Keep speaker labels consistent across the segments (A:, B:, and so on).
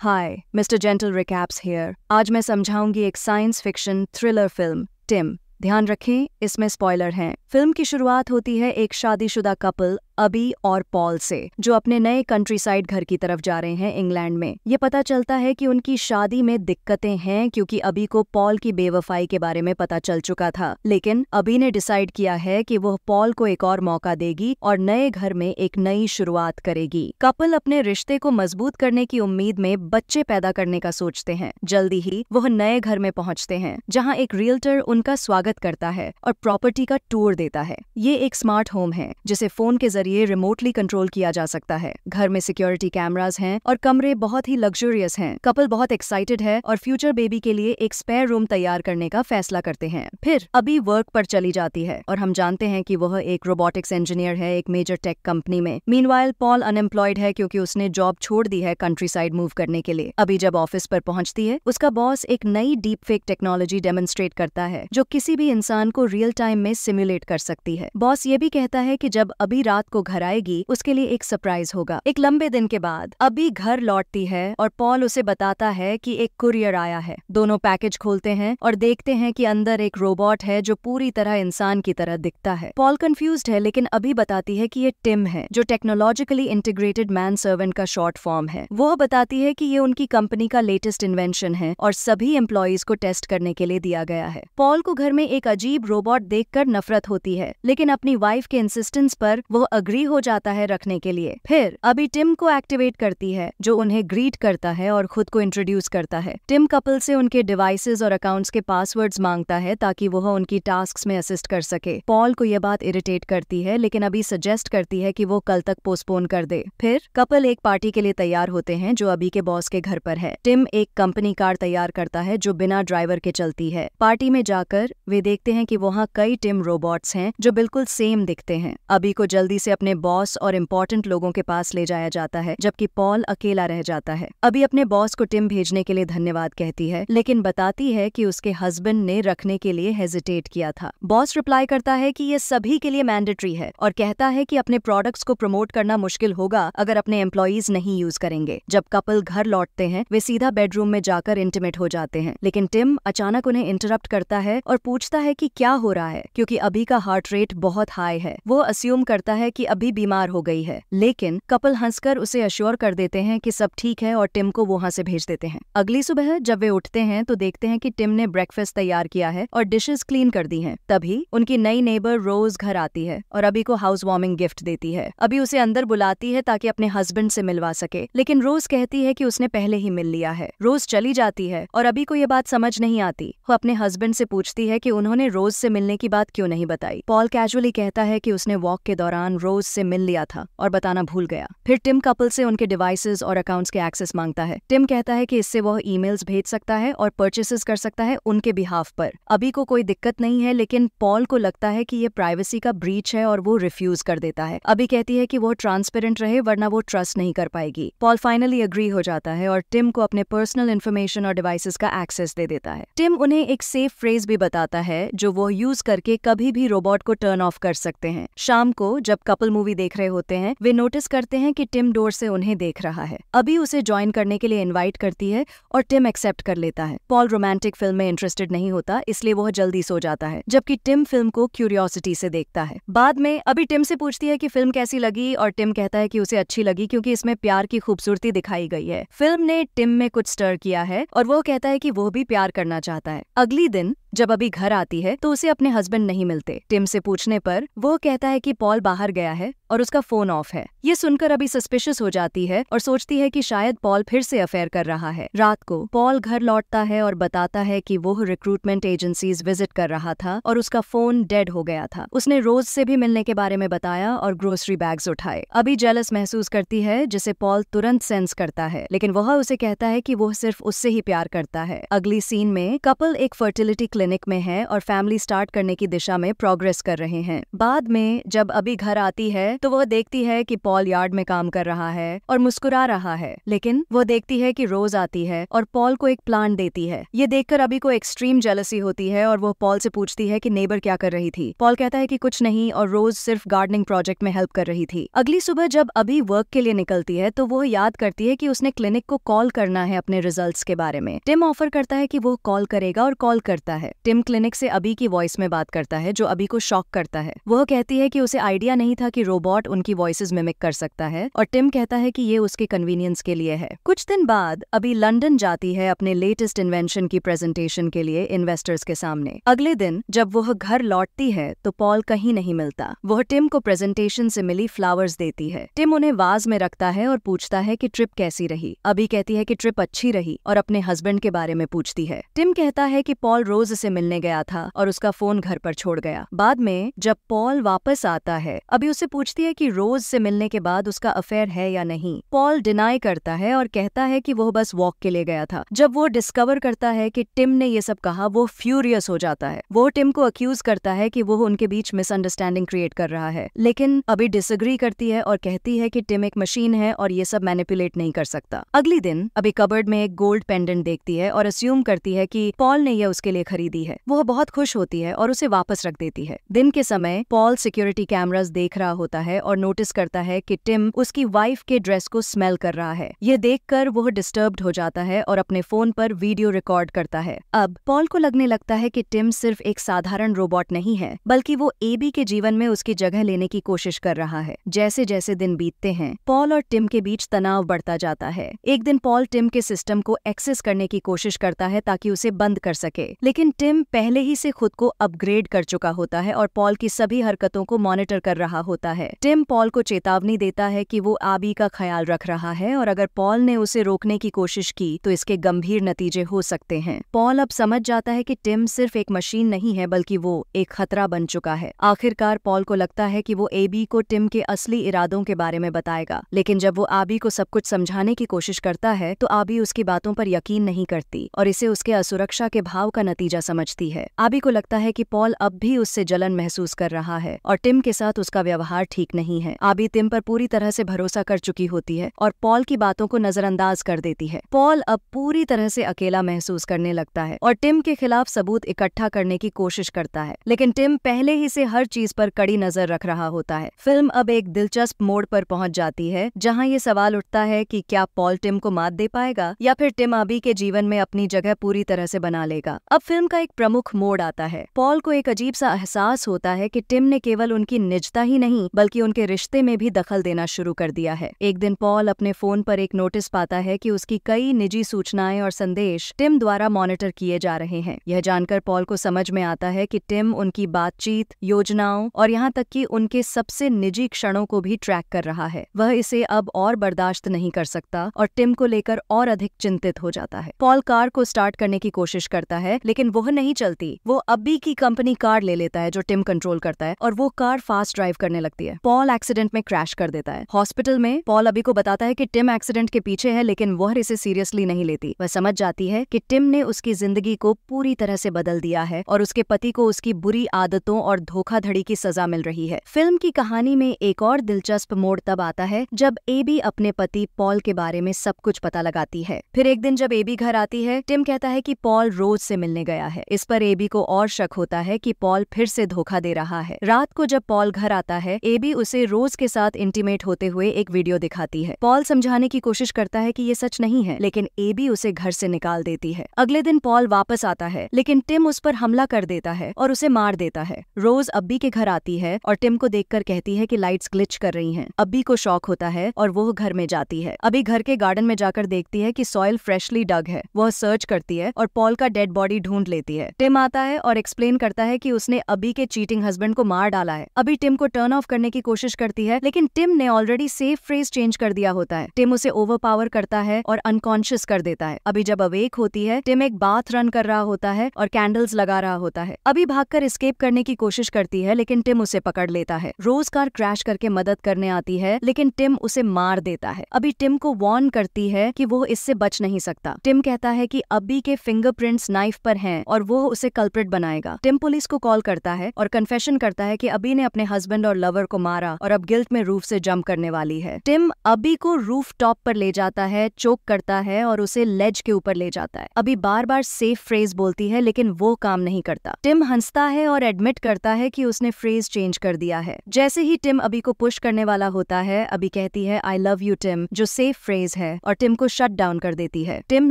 A: Hi mister gentle recaps here आज मैं समझाऊँगी एक science fiction thriller film Tim ध्यान रखें, इसमें स्पॉइलर हैं। फ़िल्म की शुरुआत होती है एक शादीशुदा कपल, अबी और पॉल से, जो अपने नए कंट्री साइड घर की तरफ़ जा रहे हैं इंग्लैंड में। ये पता चलता है कि उनकी शादी में दिक्कतें हैं क्योंकि अबी को पॉल की बेवफाई के बारे में पता चल चुका था, लेकिन अबी ने डिसाइड किया है कि वह पॉल को एक और मौका देगी और नए घर में एक नई शुरुआत करेगी। कपल अपने रिश्ते को मज़बूत करने की उम्मीद में बच्चे पैदा करने का सोचते हैं। जल्दी ही वह नए घर में पहुँचते हैं, जहाँ एक रियल्टर उनका स्वागत करता है और प्रॉपर्टी का टूर देता है। ये एक स्मार्ट होम है, जिसे फ़ोन के ज़रिए रिमोटली कंट्रोल किया जा सकता है। घर में सिक्योरिटी कैमराज हैं और कमरे बहुत ही लग्जरियस हैं। कपल बहुत एक्साइटेड है और फ्यूचर बेबी के लिए एक स्पेयर रूम तैयार करने का फैसला करते हैं। फिर, अभी वर्क पर चली जाती है और हम जानते हैं कि वह एक रोबोटिक्स इंजीनियर है एक मेजर टेक कंपनी में। मीन पॉल अनएम्प्लॉयड है क्योंकि उसने जॉब छोड़ दी है कंट्री साइड मूव करने के लिए। अभी जब ऑफ़िस पर पहुँचती है, उसका बॉस एक नई डीप फेक टेक्नोलॉजी डेमोन्स्ट्रेट करता है, जो किसी भी इंसान को रियल टाइम में सिमुलेट कर सकती है। बॉस ये भी कहता है कि जब अभी रात को घर आएगी, उसके लिए एक सरप्राइज़ होगा। एक लंबे दिन के बाद, अभी घर लौटती है और पॉल उसे बताता है कि एक कुरियर आया है। दोनों पैकेज खोलते हैं और देखते हैं कि अंदर एक रोबोट है जो पूरी तरह इंसान की तरह दिखता है। पॉल कंफ्यूज है, लेकिन अभी बताती है कि ये टिम है, जो टेक्नोलॉजिकली इंटीग्रेटेड मैन सर्वेंट का शॉर्ट फॉर्म है। वो बताती है कि ये उनकी कंपनी का लेटेस्ट इन्वेंशन है और सभी एम्प्लॉयज़ को टेस्ट करने के लिए दिया गया है। पॉल को घर में एक अजीब रोबोट देखकर नफरत होती है, लेकिन अपनी वाइफ के इंसिस्टेंस पर वो अग्री हो जाता है रखने के लिए। फिर, अभी टिम को एक्टिवेट करती है, जो उन्हें ग्रीट करता है और खुद को इंट्रोड्यूस करता है। टिम कपल से उनके डिवाइसेस और अकाउंट्स के पासवर्ड्स माँगता है, ताकि वह उनकी टास्क में असिस्ट कर सके। पॉल को यह बात इरिटेट करती है, लेकिन अभी सजेस्ट करती है कि वो कल तक पोस्टपोन कर दे। फिर कपल एक पार्टी के लिए तैयार होते हैं, जो अभी के बॉस के घर पर है। टिम एक कंपनी कार तैयार करता है, जो बिना ड्राइवर के चलती है। पार्टी में जाकर, वे देखते हैं कि वहाँ कई टिम रोबोट्स हैं जो बिल्कुल सेम दिखते हैं। अभी को जल्दी से अपने बॉस और इम्पोर्टेंट लोगों के पास ले जाया जाता है, जबकि पॉल अकेला रह जाता है। अभी अपने बॉस को टिम भेजने के लिए धन्यवाद कहती है, लेकिन बताती है कि उसके हस्बैंड ने रखने के लिए हेजिटेट किया था। बॉस रिप्लाई करता है कि ये सभी के लिए मैंडेटरी है और कहता है कि अपने प्रोडक्ट्स को प्रमोट करना मुश्किल होगा अगर अपने एम्प्लॉयज़ नहीं यूज़ करेंगे। जब कपल घर लौटते हैं, वे सीधा बेडरूम में जाकर इंटीमेट हो जाते हैं, लेकिन टिम अचानक उन्हें इंटरप्ट करता है और पूछता है कि क्या हो रहा है, क्योंकि अभी का हार्ट रेट बहुत हाई है। वो अस्यूम करता है कि अभी बीमार हो गई है। लेकिन कपल हंसकर उसे अश्योर कर देते हैं कि सब ठीक है और टिम को वहाँ से भेज देते हैं। अगली सुबह जब वे उठते हैं तो देखते हैं कि टिम ने ब्रेकफास्ट तैयार किया है और डिशेस क्लीन कर दी हैं। तभी उनकी नई नेबर रोज घर आती है और अभी को हाउस वार्मिंग गिफ्ट देती है। अभी उसे अंदर बुलाती है ताकि अपने हस्बैंड से मिलवा सके। लेकिन रोज कहती है कि उसने पहले ही मिल लिया है। रोज चली जाती है और अभी को ये बात समझ नहीं आती। वो अपने हस्बैंड से पूछती है कि उन्होंने रोज से मिलने की बात क्यों नहीं बताई। पॉल कैजुअली कहता है कि उसने वॉक के दौरान रोज से मिल लिया था और बताना भूल गया। फिर टिम कपल से उनके डिवाइसेस और अकाउंट्स के एक्सेस माँगता है। टिम कहता है कि इससे वह ईमेल्स भेज सकता है और परचेसेस कर सकता है उनके बिहाफ पर। अभी को कोई दिक्कत नहीं है, लेकिन पॉल को लगता है कि ये प्राइवेसी का ब्रीच है और वो रिफ्यूज कर देता है। अभी कहती है कि वो ट्रांसपेरेंट रहे, वरना वो ट्रस्ट नहीं कर पाएगी। पॉल फाइनली अग्री हो जाता है और टिम को अपने पर्सनल इन्फॉर्मेशन और डिवाइसेस का एक्सेस दे देता है। टिम उन्हें एक सेफ़ फ्रेज भी बताता है, जो वो यूज़ करके कभी भी रोबोट को टर्न ऑफ़ कर सकते हैं। शाम को, जब कपल मूवी देख रहे होते हैं, वे नोटिस करते हैं कि टिम डोर से उन्हें देख रहा है। अभी उसे ज्वाइन करने के लिए इनवाइट करती है और टिम एक्सेप्ट कर लेता है। पॉल रोमांटिक फ़िल्म में इंटरेस्टेड नहीं होता, इसलिए वह जल्दी सो जाता है, जबकि टिम फ़िल्म को क्यूरियोसिटी से देखता है। बाद में, अभी टिम से पूछती है कि फ़िल्म कैसी लगी और टिम कहता है कि उसे अच्छी लगी क्योंकि इसमें प्यार की खूबसूरती दिखाई गई है। फ़िल्म ने टिम में कुछ स्टर किया है और वो कहता है कि वो भी प्यार करना चाहता है। अगली दिन जब अभी घर आती है तो उसे अपने हस्बैंड नहीं मिलते। टिम से पूछने पर वो कहता है कि पॉल बाहर गया है। और उसका फ़ोन ऑफ़ है। ये सुनकर अभी सस्पिशियस हो जाती है और सोचती है कि शायद पॉल फिर से अफेयर कर रहा है। रात को पॉल घर लौटता है और बताता है कि वो रिक्रूटमेंट एजेंसीज विज़िट कर रहा था और उसका फ़ोन डेड हो गया था। उसने रोज से भी मिलने के बारे में बताया और ग्रोसरी बैग्स उठाए। अभी जेलस महसूस करती है, जिसे पॉल तुरंत सेंस करता है, लेकिन वह उसे कहता है कि वो सिर्फ़ उससे ही प्यार करता है। अगली सीन में कपल एक फर्टिलिटी क्लिनिक में है और फैमिली स्टार्ट करने की दिशा में प्रोग्रेस कर रहे हैं। बाद में जब अभी घर आती है तो वह देखती है कि पॉल यार्ड में काम कर रहा है और मुस्कुरा रहा है। लेकिन वो देखती है कि रोज आती है और पॉल को एक प्लांट देती है। ये देखकर अभी को एक्सट्रीम जेलसी होती है और वो पॉल से पूछती है कि नेबर क्या कर रही थी। पॉल कहता है कि कुछ नहीं और रोज सिर्फ़ गार्डनिंग प्रोजेक्ट में हेल्प कर रही थी। अगली सुबह जब अभी वर्क के लिए निकलती है तो वो याद करती है कि उसने क्लिनिक को कॉल करना है अपने रिजल्ट्स के बारे में। टिम ऑफ़र करता है कि वो कॉल करेगा और कॉल करता है। टिम क्लिनिक से अभी की वॉइस में बात करता है, जो अभी को शॉक करता है। वह कहती है कि उसे आइडिया नहीं था कि रोबोट उनकी वॉइसेज मिमिक कर सकता है और टिम कहता है कि ये उसके कन्वीनियंस के लिए है। कुछ दिन बाद, अभी लंदन जाती है अपने लेटेस्ट इन्वेंशन की प्रेजेंटेशन के लिए इन्वेस्टर्स के सामने। अगले दिन, जब वह घर लौटती है तो पॉल कहीं नहीं मिलता। वह टिम को प्रेजेंटेशन से मिली फ्लावर्स देती है। टिम उन्हें वाज में रखता है और पूछता है कि ट्रिप कैसी रही। अभी कहती है कि ट्रिप अच्छी रही और अपने हस्बैंड के बारे में पूछती है। टिम कहता है कि पॉल रोज से मिलने गया था और उसका फ़ोन घर पर छोड़ गया। बाद में, जब पॉल वापस आता है, अभी उसे पूछती है कि रोज से मिलने के बाद उसका अफेयर है या नहीं। पॉल डिनाई करता है और कहता है कि वो बस वॉक के लिए गया था। जब वो डिस्कवर करता है कि टिम ने ये सब कहा, वो फ्यूरियस हो जाता है। वो टिम को अक्यूज करता है कि वो उनके बीच मिसअंडरस्टैंडिंग क्रिएट कर रहा है। लेकिन अभी डिसग्री करती है और कहती है कि टिम एक मशीन है और ये सब मैनिपुलेट नहीं कर सकता। अगली दिन, अभी कबर्ड में एक गोल्ड पेंडेंट देखती है और अस्यूम करती है कि पॉल ने यह उसके लिए खरीदी है। वो बहुत खुश होती है और उसे वापस रख देती है। दिन के समय पॉल सिक्योरिटी कैमरास देख रहा होता है। और नोटिस करता है कि टिम उसकी वाइफ के ड्रेस को स्मेल कर रहा है। ये देखकर वो डिस्टर्ब्ड हो जाता है और अपने फ़ोन पर वीडियो रिकॉर्ड करता है। अब पॉल को लगने लगता है कि टिम सिर्फ़ एक साधारण रोबोट नहीं है, बल्कि वो एबी के जीवन में उसकी जगह लेने की कोशिश कर रहा है। जैसे जैसे दिन बीतते हैं पॉल और टिम के बीच तनाव बढ़ता जाता है। एक दिन पॉल टिम के सिस्टम को एक्सेस करने की कोशिश करता है ताकि उसे बंद कर सके। लेकिन टिम पहले ही से खुद को अपग्रेड कर चुका होता है और पॉल की सभी हरकतों को मॉनिटर कर रहा होता है। टिम पॉल को चेतावनी देता है कि वो आबी का ख्याल रख रहा है और अगर पॉल ने उसे रोकने की कोशिश की तो इसके गंभीर नतीजे हो सकते हैं। पॉल अब समझ जाता है कि टिम सिर्फ़ एक मशीन नहीं है, बल्कि वो एक खतरा बन चुका है। आखिरकार पॉल को लगता है कि वो एबी को टिम के असली इरादों के बारे में बताएगा, लेकिन जब वो आबी को सब कुछ समझाने की कोशिश करता है तो आबी उसकी बातों पर यकीन नहीं करती और इसे उसके असुरक्षा के भाव का नतीजा समझती है। आबी को लगता है कि पॉल अब भी उससे जलन महसूस कर रहा है और टिम के साथ उसका व्यवहार ठीक नहीं है। आबी टिम पर पूरी तरह से भरोसा कर चुकी होती है और पॉल की बातों को नजरअंदाज कर देती है। पॉल अब पूरी तरह से अकेला महसूस करने लगता है और टिम के खिलाफ सबूत इकट्ठा करने की कोशिश करता है। लेकिन टिम पहले ही से हर चीज़ पर कड़ी नज़र रख रहा होता है। फ़िल्म अब एक दिलचस्प मोड़ पर पहुँच जाती है, जहाँ ये सवाल उठता है कि क्या पॉल टिम को मात दे पाएगा या फिर टिम आबी के जीवन में अपनी जगह पूरी तरह से बना लेगा। अब फ़िल्म का एक प्रमुख मोड़ आता है। पॉल को एक अजीब सा एहसास होता है कि टिम ने केवल उनकी निजता ही नहीं, बल्कि उनके रिश्ते में भी दखल देना शुरू कर दिया है। एक दिन पॉल अपने फ़ोन पर एक नोटिस पाता है कि उसकी कई निजी सूचनाएँ और संदेश टिम द्वारा मॉनिटर किए जा रहे हैं। यह जानकर पॉल को समझ में आता है कि टिम उनकी बातचीत, योजनाओं और यहाँ तक कि उनके सबसे निजी क्षणों को भी ट्रैक कर रहा है। वह इसे अब और बर्दाश्त नहीं कर सकता और टिम को लेकर और अधिक चिंतित हो जाता है। पॉल कार को स्टार्ट करने की कोशिश करता है, लेकिन वह नहीं चलती। वो अब्बी की कंपनी कार ले लेता है जो टिम कंट्रोल करता है और वो कार फास्ट ड्राइव करने लगती है। पॉल एक्सीडेंट में क्रैश कर देता है। हॉस्पिटल में पॉल अभी को बताता है कि टिम एक्सीडेंट के पीछे है, लेकिन वह इसे सीरियसली नहीं लेती। वह समझ जाती है कि टिम ने उसकी ज़िंदगी को पूरी तरह से बदल दिया है और उसके पति को उसकी बुरी आदतों और धोखाधड़ी की सजा मिल रही है। फ़िल्म की कहानी में एक और दिलचस्प मोड़ तब आता है जब एबी अपने पति पॉल के बारे में सब कुछ पता लगाती है। फिर एक दिन जब एबी घर आती है टिम कहता है कि पॉल रोज से मिलने गया है। इस पर एबी को और शक होता है कि पॉल फिर से धोखा दे रहा है। रात को जब पॉल घर आता है एबी उसे रोज के साथ इंटीमेट होते हुए एक वीडियो दिखाती है। पॉल समझाने की कोशिश करता है कि ये सच नहीं है, लेकिन एबी उसे घर से निकाल देती है। अगले दिन पॉल वापस आता है, लेकिन टिम उस पर हमला कर देता है और उसे मार देता है। रोज अब्बी के घर आती है और टिम को देखकर कहती है कि लाइट्स ग्लिच कर रही हैं। अब्बी को शौक होता है और वो घर में जाती है। अभी घर के गार्डन में जाकर देखती है कि सॉइल फ्रेशली डग है। वह सर्च करती है और पॉल का डेड बॉडी ढूंढ लेती है। टिम आता है और एक्सप्लेन करता है कि उसने अभी के चीटिंग हस्बैंड को मार डाला है। अभी टिम को टर्न ऑफ़ करने की कोशिश करती है, लेकिन टिम ने ऑलरेडी सेफ़ फ्रेज चेंज कर दिया होता है। टिम उसे ओवर पावर करता है और अनकॉन्शियस कर देता है। अभी जब अवेक होती है, टिम एक बाथ रन कर रहा होता है और कैंडल्स लगा रहा होता है। अभी भागकर एस्केप करने की कोशिश करती है, लेकिन टिम उसे पकड़ लेता है। रोज कार क्रैश करके मदद करने आती है, लेकिन टिम उसे मार देता है। अभी टिम को वार्न करती है कि वो इससे बच नहीं सकता। टिम कहता है कि अभी के फिंगरप्रिंट्स नाइफ पर हैं और वो उसे कल्प्रिट बनाएगा। टिम पुलिस को कॉल करता है और कन्फेशन करता है कि अभी ने अपने हस्बैंड और लवर को मारा और अब गिल्ट में रूफ से जंप करने वाली है। टिम अभी को रूफ टॉप पर ले जाता है, चोक करता है और उसे लेज के ऊपर ले जाता है। अभी बार बार सेफ़ फ्रेज बोलती है, लेकिन वो काम नहीं करता। टिम हंसता है और एडमिट करता है कि उसने फ्रेज चेंज कर दिया है। जैसे ही टिम अभी को पुश करने वाला होता है, अभी कहती है आई लव यू टिम जो सेफ़ फ्रेज है और टिम को शट डाउन कर देती है। टिम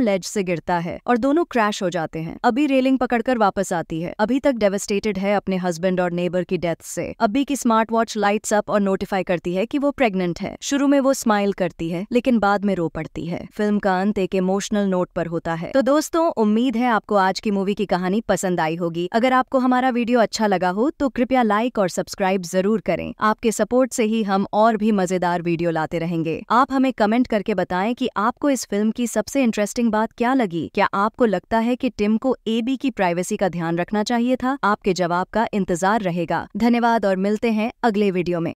A: लेज से गिरता है और दोनों क्रैश हो जाते हैं। अभी रेलिंग पकड़कर वापस आती है। अभी तक डेवेस्टेटेड है अपने हस्बैंड और नेबर की डेथ से। अभी की स्मार्ट वॉच लाइट्स अप और नोटिफाई करती है कि वो प्रेग्नेंट है। शुरू में वो स्माइल करती है, लेकिन बाद में रो पड़ती है। फ़िल्म का अंत एक इमोशनल नोट पर होता है। तो दोस्तों, उम्मीद है आपको आज की मूवी की कहानी पसंद आई होगी। अगर आपको हमारा वीडियो अच्छा लगा हो तो कृपया लाइक और सब्सक्राइब ज़रूर करें। आपके सपोर्ट से ही हम और भी मज़ेदार वीडियो लाते रहेंगे। आप हमें कमेंट करके बताएँ कि आपको इस फ़िल्म की सबसे इंटरेस्टिंग बात क्या लगी? क्या आपको लगता है कि टिम को एबी की प्राइवेसी का ध्यान रखना चाहिए था? आपके जवाब का इंतज़ार रहेगा। धन्यवाद और मिलते हैं अगले वीडियो